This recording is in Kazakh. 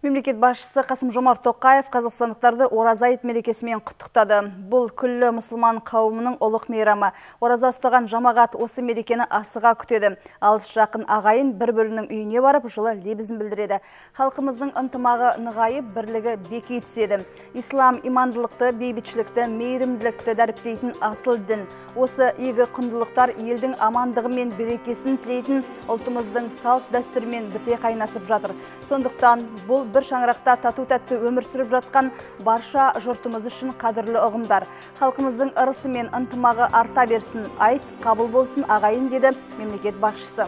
Мемлекет басшысы Қасым Жомарт Тоқаев қазақстандықтарды Ораза айт мерекесімен құттықтады. Бұл күллі мұсылман қауымының ұлық мейрамы. Ораза ұстаған жамағат осы мерекені асыға күтеді. Алыс жақын ағайын бір-бірінің үйіне барып, жылы лебізін білдіреді. Халқымыздың ынтымағы нығайып, бірлігі беки түседі. Ислам имандылықты, бейбітшілікті, мейірімділікті дәріптейтін асыл дін. Осы игі құндылықтар елдің амандығы мен берекесін тілейтін ұлтымыздың салт дәстүрімен біте қайнасып жатыр. Сондықтан бұл бір шаңырақта тату тәтті өмір сүріп жатқан барша жұртымыз үшін қадірлі ұғымдар. Халқымыздың ырысы мен ынтымағы арта берсін, айт қабыл болсын ағайын деді мемлекет басшысы.